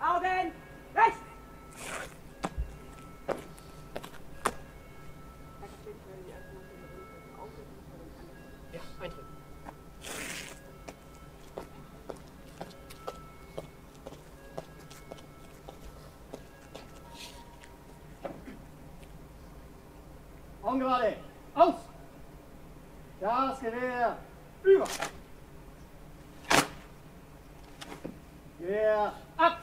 Augen, rechts! Ja, eindrücken. Augen gerade. Aus! Das Gewehr über. Gewehr ab!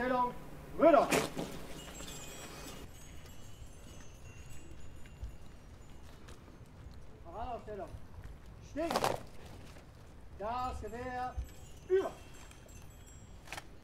Paradaufstellung. Rüder. Paradaufstellung. Stehen. Das Gewehr. Über.